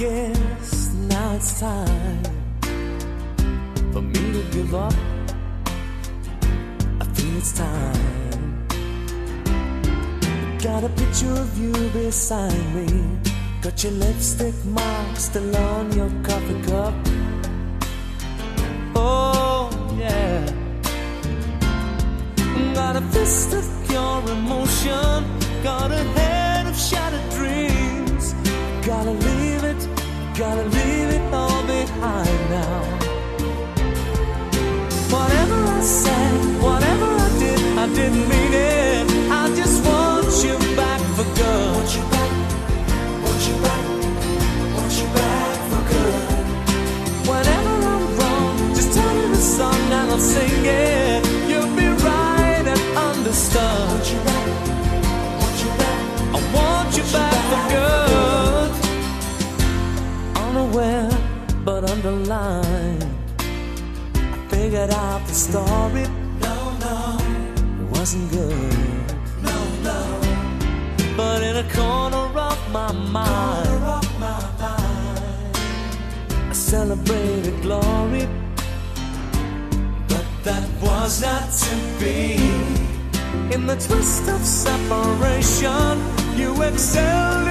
Guess now it's time for me to give up. I feel it's time. Got a picture of you beside me. Got your lipstick mark still on your coffee cup. Oh, yeah. Got a fist of pure emotion. Got a head of shattered dreams. Gotta leave it, gotta leave it all behind now. Whatever I said, whatever I did, I didn't mean it. I just want you back for good. Want you back, want you back, want you back for good. Whenever I'm wrong, just tell me the song and I'll sing it. You'll be right and understood. Underlined, I figured out the story. No, no, it wasn't good. No, no, but in a corner of my mind, I celebrated glory. But that was not to be. In the twist of separation, you excelled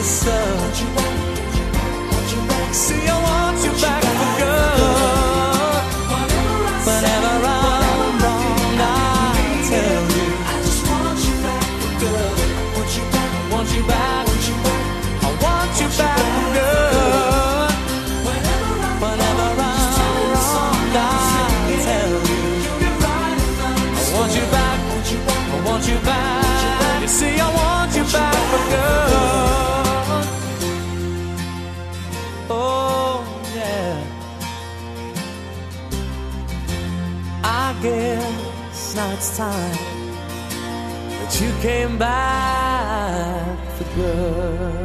understood. Want it's time that you came back for good.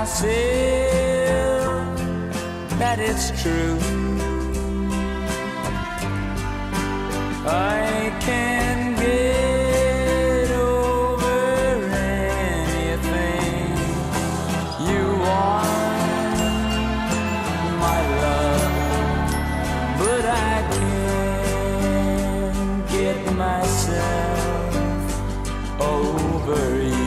Myself that it's true. I can get over anything you want my love, but I can't get myself over you.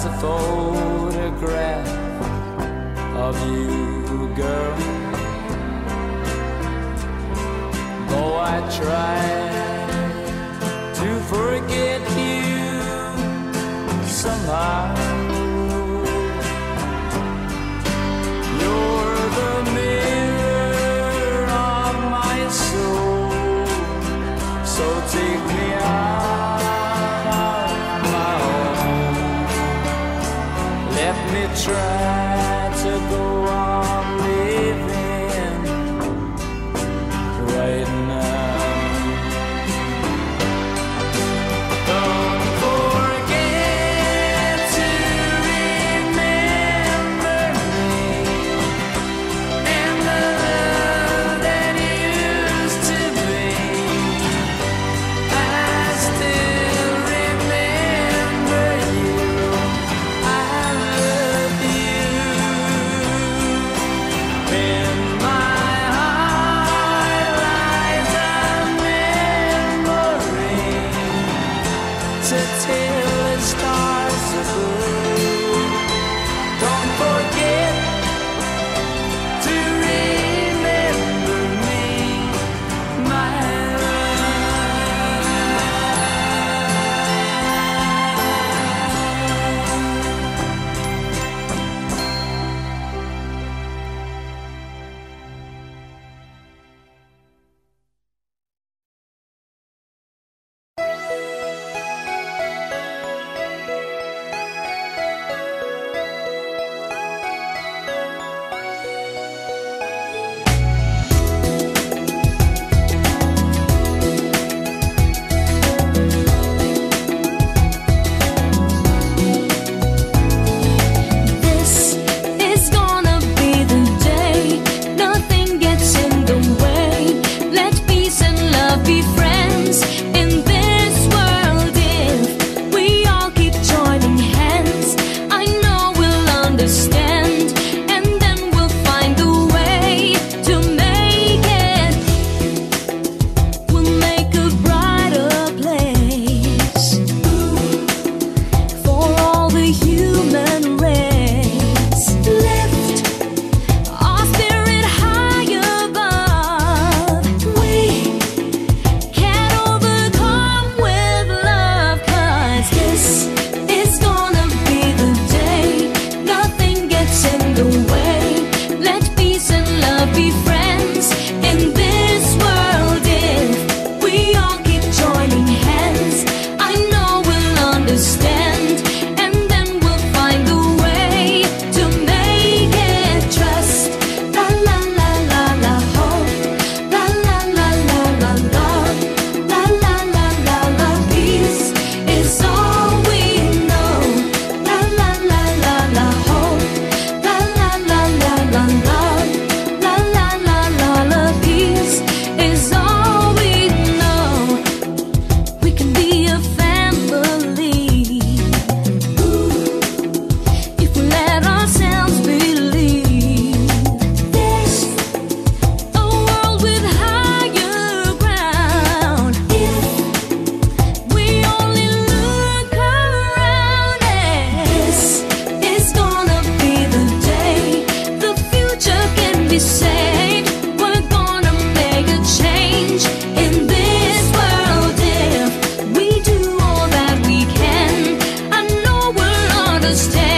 As a photograph of you, girl. Though I try peace. understand.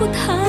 不谈